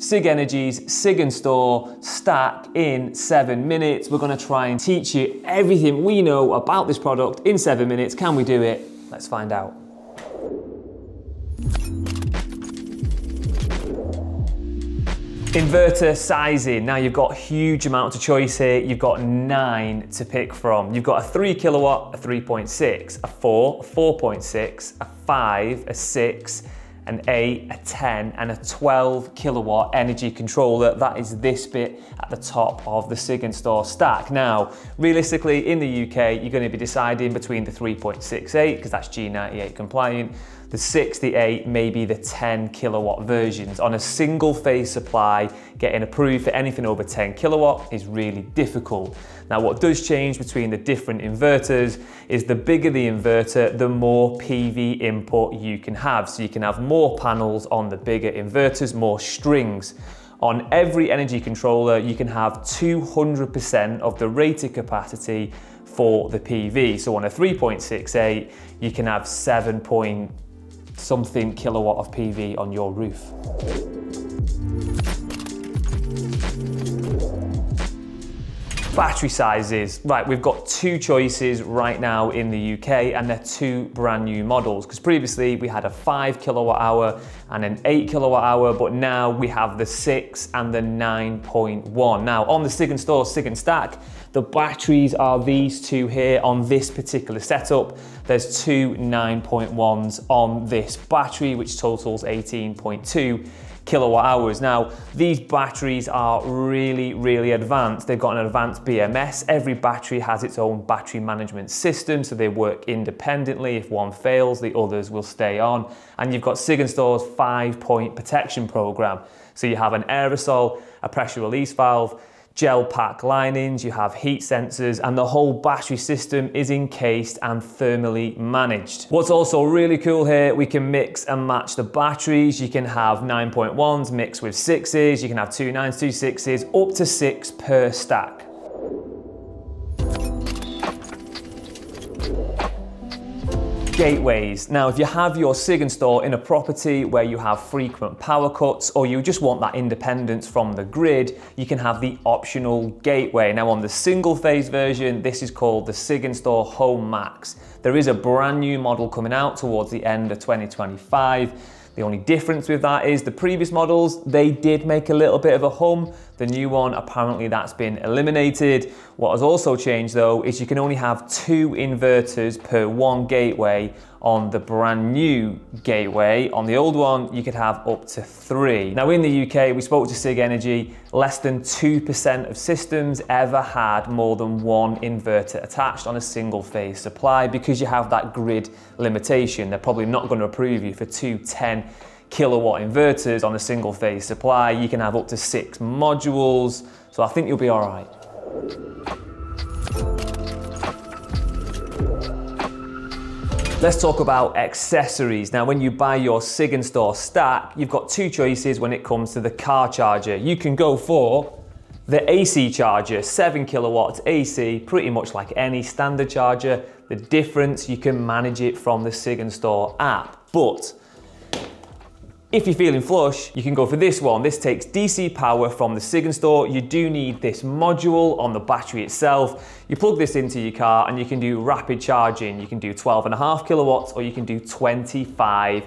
Sigenergy's Sig Store stack in seven minutes. We're gonna try and teach you everything we know about this product in seven minutes. Can we do it? Let's find out. Inverter sizing. Now you've got huge amount of choice here. You've got nine to pick from. You've got a three kilowatt, a 3.6, a four, a 4.6, a five, a six, an 8, a 10 and a 12 kilowatt energy controller. That is this bit at the top of the Sigenstor stack. Now, realistically in the UK, you're going to be deciding between the 3.68 because that's G98 compliant the 68, maybe the 10 kilowatt versions. On a single phase supply, getting approved for anything over 10 kilowatt is really difficult. Now what does change between the different inverters is the bigger the inverter, the more PV input you can have. So you can have more panels on the bigger inverters, more strings. On every energy controller, you can have 200% of the rated capacity for the PV. So on a 3.68, you can have 7 something kilowatt of PV on your roof. Battery sizes, right, we've got two choices right now in the UK and they're two brand new models because previously we had a five kilowatt hour and an eight kilowatt hour, but now we have the six and the 9.1. Now on the Sigenstor Sig and Stack, the batteries are these two here on this particular setup. There's two 9.1s on this battery, which totals 18.2 kilowatt hours. Now, these batteries are really, really advanced. They've got an advanced BMS. Every battery has its own battery management system, so they work independently. If one fails, the others will stay on. And you've got Sig five-point protection program. So you have an aerosol, a pressure release valve, gel pack linings, you have heat sensors, and the whole battery system is encased and thermally managed. What's also really cool here, we can mix and match the batteries. You can have 9.1s mixed with sixes, you can have two nines, two sixes, up to six per stack. Gateways. Now, if you have your Sigenstor in a property where you have frequent power cuts or you just want that independence from the grid, you can have the optional gateway. Now, on the single phase version, this is called the SIG store Home Max. There is a brand new model coming out towards the end of 2025 the only difference with that is the previous models, they did make a little bit of a hum. The new one, apparently that's been eliminated. What has also changed though is you can only have two inverters per one gateway on the brand new gateway. On the old one, you could have up to three. Now in the UK, we spoke to Sigenergy, less than 2% of systems ever had more than one inverter attached on a single phase supply because you have that grid limitation. They're probably not going to approve you for two 10 kilowatt inverters on a single phase supply. You can have up to six modules. So I think you'll be all right. Let's talk about accessories. Now, when you buy your Sigenstor stack, you've got two choices when it comes to the car charger. You can go for the AC charger, 7 kilowatts AC, pretty much like any standard charger. The difference, you can manage it from the Sig Store app. But if you're feeling flush, you can go for this one. This takes DC power from the Sigenstor. You do need this module on the battery itself. You plug this into your car and you can do rapid charging. You can do 12 and a half kilowatts or you can do 25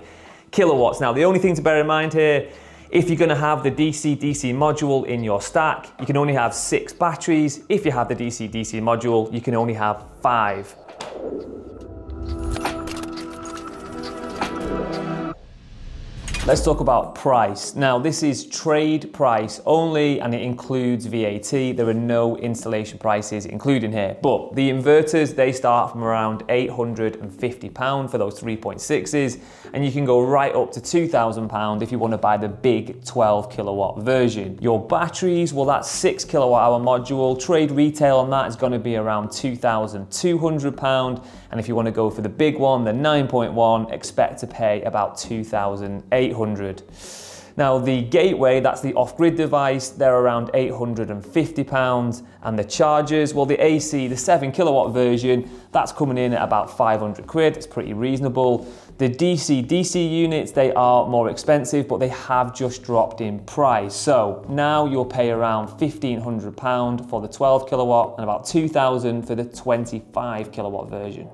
kilowatts. Now, the only thing to bear in mind here, if you're gonna have the DC-DC module in your stack, you can only have six batteries. If you have the DC-DC module, you can only have five. Let's talk about price. Now, this is trade price only and it includes VAT. There are no installation prices included here. But the inverters, they start from around £850 for those 3.6s and you can go right up to £2,000 if you want to buy the big 12 kilowatt version. Your batteries, well, that 6 kilowatt hour module, trade retail on that is going to be around £2,200 and if you want to go for the big one, the 9.1, expect to pay about 2,800. Now the gateway, that's the off-grid device, they're around 850 pounds. And the chargers, well the AC, the seven kilowatt version, that's coming in at about 500 quid, it's pretty reasonable. The DC DC units, they are more expensive, but they have just dropped in price. So now you'll pay around £1,500 for the 12 kilowatt and about 2,000 for the 25 kilowatt version.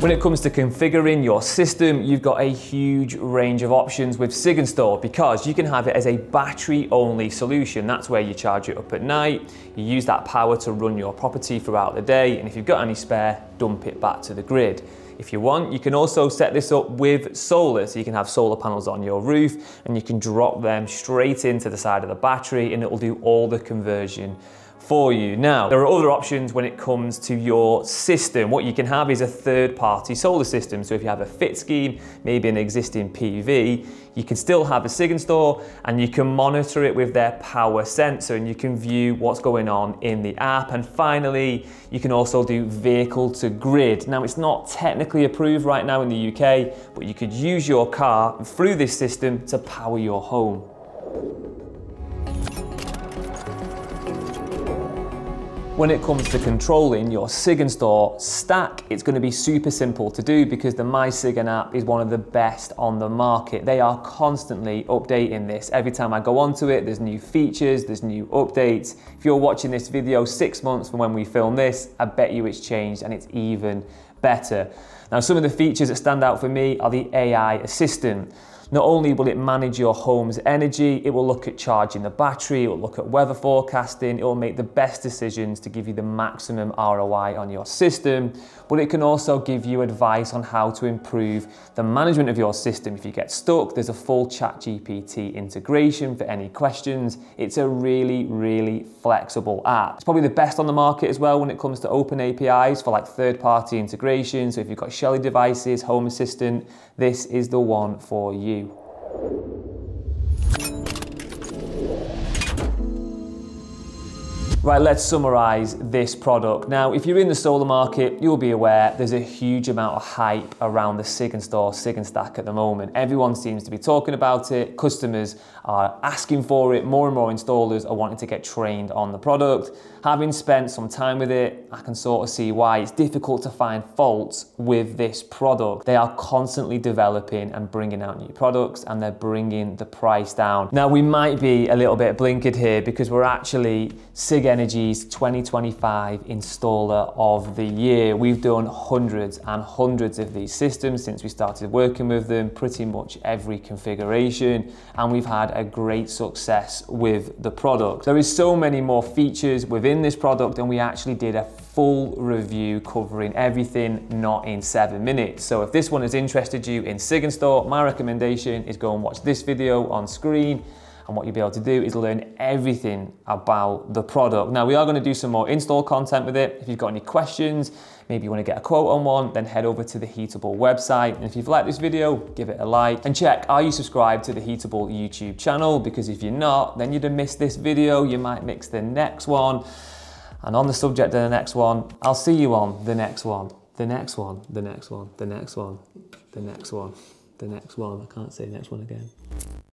When it comes to configuring your system, you've got a huge range of options with Sigenstor because you can have it as a battery only solution. That's where you charge it up at night, you use that power to run your property throughout the day, and if you've got any spare, dump it back to the grid. If you want, you can also set this up with solar. So you can have solar panels on your roof and you can drop them straight into the side of the battery and it will do all the conversion for you. Now, there are other options when it comes to your system. What you can have is a third party solar system. So if you have a fit scheme, maybe an existing PV, you can still have a Sigenstor and you can monitor it with their power sensor and you can view what's going on in the app. And finally, you can also do vehicle to grid. Now, it's not technically approved right now in the UK, but you could use your car through this system to power your home. When it comes to controlling your Sigenstor stack, it's going to be super simple to do because the MySigen app is one of the best on the market. They are constantly updating this. Every time I go onto it, there's new features, there's new updates. If you're watching this video six months from when we film this, I bet you it's changed and it's even better. Now, some of the features that stand out for me are the AI assistant. Not only will it manage your home's energy, it will look at charging the battery, it will look at weather forecasting, it will make the best decisions to give you the maximum ROI on your system, but it can also give you advice on how to improve the management of your system. If you get stuck, there's a full ChatGPT integration for any questions. It's a really, really flexible app. It's probably the best on the market as well when it comes to open APIs for like third-party integration. So if you've got Shelly devices, Home Assistant, this is the one for you you Right, let's summarize this product. Now, if you're in the solar market, you'll be aware there's a huge amount of hype around the Sigenstor, SIG Stack at the moment. Everyone seems to be talking about it. Customers are asking for it. More and more installers are wanting to get trained on the product. Having spent some time with it, I can sort of see why it's difficult to find faults with this product. They are constantly developing and bringing out new products and they're bringing the price down. Now, we might be a little bit blinkered here because we're actually SIG Energy's 2025 installer of the year. We've done hundreds and hundreds of these systems since we started working with them, pretty much every configuration, and we've had a great success with the product. There is so many more features within this product and we actually did a full review covering everything not in seven minutes. So if this one has interested you in Sigenstor, my recommendation is go and watch this video on screen and what you'll be able to do is learn everything about the product. Now we are gonna do some more install content with it. If you've got any questions, maybe you wanna get a quote on one, then head over to the Heatable website. And if you've liked this video, give it a like and check, are you subscribed to the Heatable YouTube channel? Because if you're not, then you'd have missed this video. You might mix the next one. And on the subject of the next one, I'll see you on the next one, the next one, the next one, the next one, the next one, the next one. I can't say next one again.